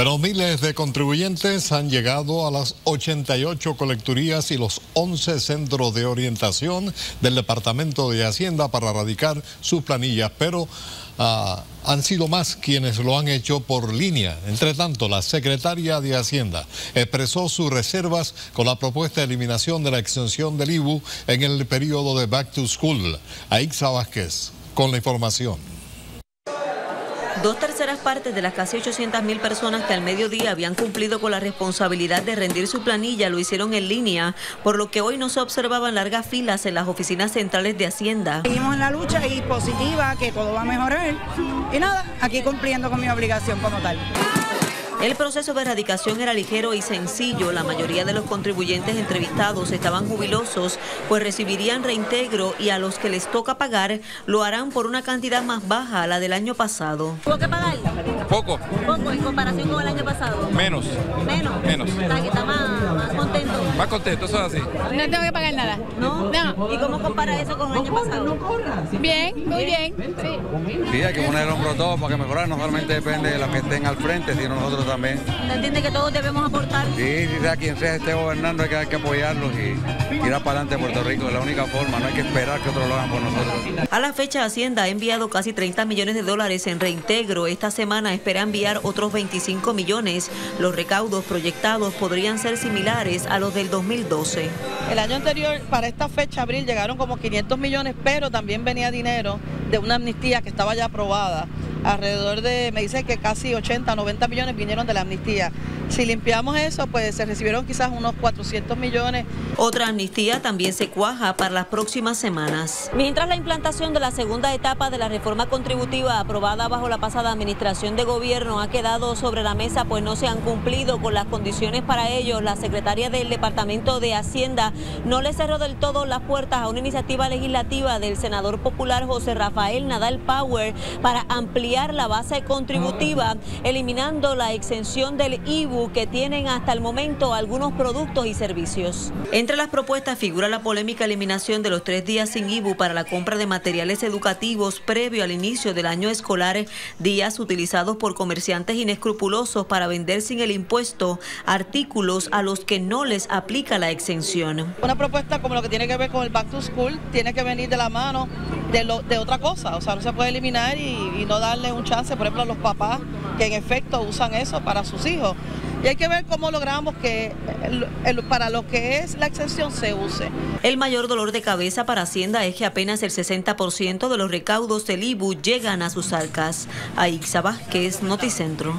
Pero miles de contribuyentes han llegado a las 88 colecturías y los 11 centros de orientación del Departamento de Hacienda para radicar sus planillas, pero ah, han sido más quienes lo han hecho por línea. Entre tanto, la secretaria de Hacienda expresó sus reservas con la propuesta de eliminación de la extensión del IBU en el periodo de Back to School. Aixa Vázquez con la información. Dos terceras partes de las casi 800 mil personas que al mediodía habían cumplido con la responsabilidad de rendir su planilla lo hicieron en línea, por lo que hoy no se observaban largas filas en las oficinas centrales de Hacienda. Seguimos en la lucha y positiva, que todo va a mejorar. Y nada, aquí cumpliendo con mi obligación como tal. El proceso de erradicación era ligero y sencillo. La mayoría de los contribuyentes entrevistados estaban jubilosos, pues recibirían reintegro y a los que les toca pagar lo harán por una cantidad más baja a la del año pasado. ¿Tuvo que pagar? Poco. Poco en comparación con el año pasado. Menos. Menos. Menos. O que está más. Más contento, eso es así. No tengo que pagar nada. ¿No? No. ¿Y cómo compara eso con el año pasado? Bien, muy bien. Sí. Sí, hay que poner el hombro todo para que mejorar. No solamente depende de los que estén al frente, sino nosotros también. ¿Usted entiende que todos debemos aportar? Sí, sea quien sea esté gobernando, hay que, hay que apoyarlos y tirar para adelante Puerto Rico. Es la única forma, no hay que esperar que otros lo hagan por nosotros. A la fecha, Hacienda ha enviado casi 30 millones de dólares en reintegro. Esta semana espera enviar otros 25 millones. Los recaudos proyectados podrían ser similares a los del 2012. El año anterior, para esta fecha, abril, llegaron como 500 millones, pero también venía dinero de una amnistía que estaba ya aprobada. Alrededor de, me dice que casi 80, 90 millones vinieron de la amnistía. Si limpiamos eso, pues se recibieron quizás unos 400 millones. Otra amnistía también se cuaja para las próximas semanas. Mientras la implantación de la segunda etapa de la reforma contributiva aprobada bajo la pasada administración de gobierno ha quedado sobre la mesa, pues no se han cumplido con las condiciones para ello, la secretaria del Departamento de Hacienda no le cerró del todo las puertas a una iniciativa legislativa del senador popular José Rafael Nadal Power para ampliar la base contributiva, eliminando la exención del IBU que tienen hasta el momento algunos productos y servicios. Entre las propuestas figura la polémica eliminación de los tres días sin IBU para la compra de materiales educativos previo al inicio del año escolar, días utilizados por comerciantes inescrupulosos para vender sin el impuesto artículos a los que no les aplica la exención. Una propuesta como lo que tiene que ver con el Back to School tiene que venir de la mano de, lo, de otra cosa, o sea, no se puede eliminar y, no darle un chance, por ejemplo, a los papás que en efecto usan eso para sus hijos. Y hay que ver cómo logramos que el- para lo que es la exención se use. El mayor dolor de cabeza para Hacienda es que apenas el 60% de los recaudos del IBU llegan a sus arcas. Aixa Vázquez, Noticentro.